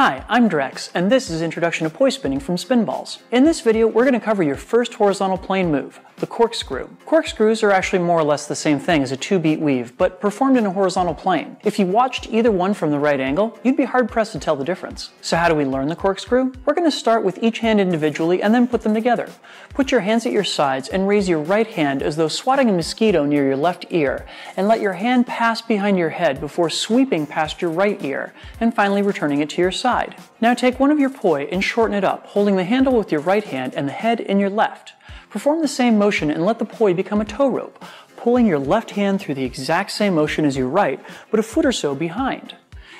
Hi, I'm Drex, and this is Introduction to Poi Spinning from Spinballs. In this video, we're going to cover your first horizontal plane move, the corkscrew. Corkscrews are actually more or less the same thing as a two-beat weave, but performed in a horizontal plane. If you watched either one from the right angle, you'd be hard-pressed to tell the difference. So how do we learn the corkscrew? We're going to start with each hand individually and then put them together. Put your hands at your sides and raise your right hand as though swatting a mosquito near your left ear, and let your hand pass behind your head before sweeping past your right ear, and finally returning it to your side. Now take one of your poi and shorten it up, holding the handle with your right hand and the head in your left. Perform the same motion and let the poi become a tow rope, pulling your left hand through the exact same motion as your right, but a foot or so behind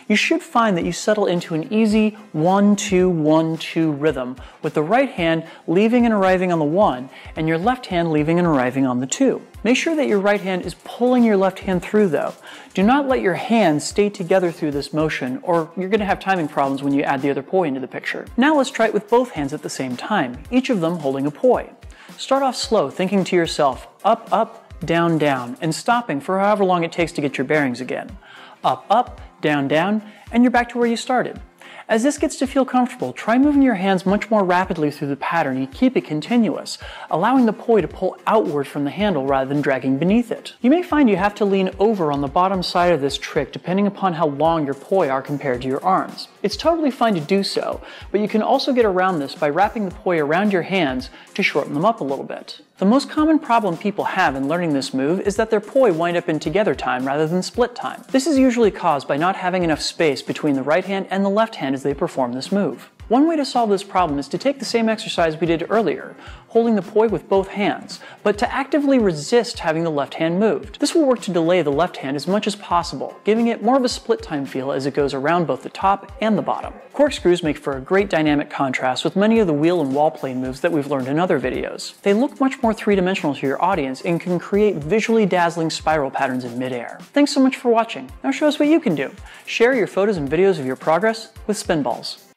you should find that you settle into an easy 1 2 1 2 rhythm, with the right hand leaving and arriving on the 1, and your left hand leaving and arriving on the 2. Make sure that your right hand is pulling your left hand through though. Do not let your hands stay together through this motion, or you're going to have timing problems when you add the other poi into the picture. Now let's try it with both hands at the same time, each of them holding a poi. Start off slow, thinking to yourself, up, up, down, down, and stopping for however long it takes to get your bearings again. Up, up, down, down, and you're back to where you started. As this gets to feel comfortable, try moving your hands much more rapidly through the pattern and keep it continuous, allowing the poi to pull outward from the handle rather than dragging beneath it. You may find you have to lean over on the bottom side of this trick depending upon how long your poi are compared to your arms. It's totally fine to do so, but you can also get around this by wrapping the poi around your hands to shorten them up a little bit. The most common problem people have in learning this move is that their poi wind up in together time rather than split time. This is usually caused by not having enough space between the right hand and the left hand as they perform this move. One way to solve this problem is to take the same exercise we did earlier, holding the poi with both hands, but to actively resist having the left hand moved. This will work to delay the left hand as much as possible, giving it more of a split time feel as it goes around both the top and the bottom. Corkscrews make for a great dynamic contrast with many of the wheel and wall plane moves that we've learned in other videos. They look much more three-dimensional to your audience and can create visually dazzling spiral patterns in midair. Thanks so much for watching. Now show us what you can do. Share your photos and videos of your progress with Spinballs.